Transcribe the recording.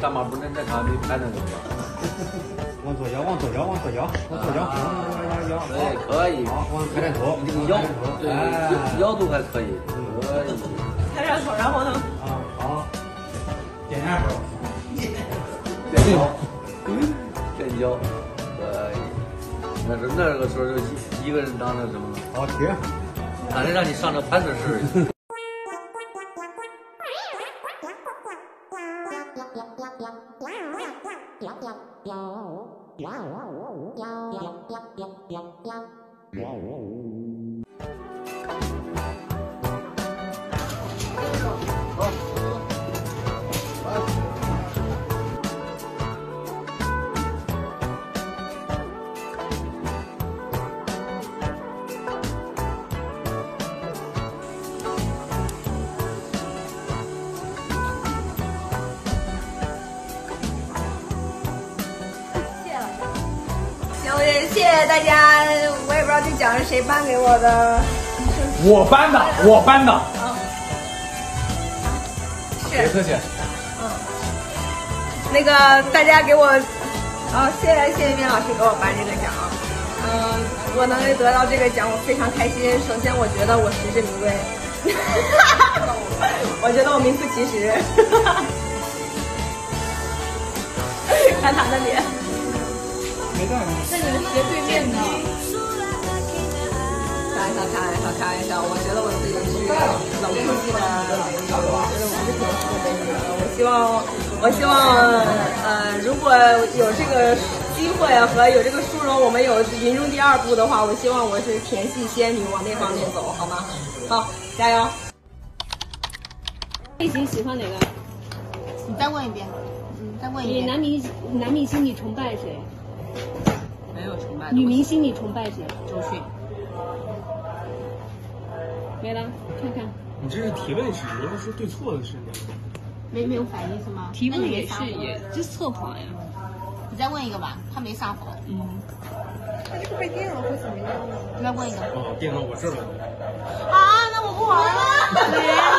干嘛不那那场？没拍那怎么？往左摇，往左摇，往左摇，往左摇，摇摇摇，可以可以，往拍点头，你腰对，腰都还可以，可以，拍点头，然后呢？啊，好，点下手，点腰，点脚，可以，那是那个时候就一一个人当那什么。了，好停，反正让你上这拍子试试。我谢谢大家，我也不知道这奖是谁颁给我的，我颁的，我颁的，别是客气。嗯那个大家给我，啊，谢谢谢谢面老师给我颁这个奖，嗯，我能得到这个奖，我非常开心。首先，我觉得我实至名归，我觉得我名副其实。看他的脸，在你们斜对面呢。开玩笑，开玩笑，开玩笑！我觉得我自己是冷酷系的我觉得我是冷酷系的。我希望，我希望，呃，如果有这个机会和有这个殊荣，我们有云中第二部的话，我希望我是甜系仙女，往那方面走，好吗？好，加油！类型喜欢哪个？你再问一遍，嗯，再问一遍。你男明男明星你崇拜谁？没有崇拜女明星你崇拜谁？周迅，没了，看看。你这是提问式，你要说对错的是哪个？没没有反应是吗？提问也是也就测谎呀。你再问一个吧，他没撒谎。嗯，他这个被电了会怎么样呢？你再问一个。哦，电到我这儿了。啊，那我不玩了。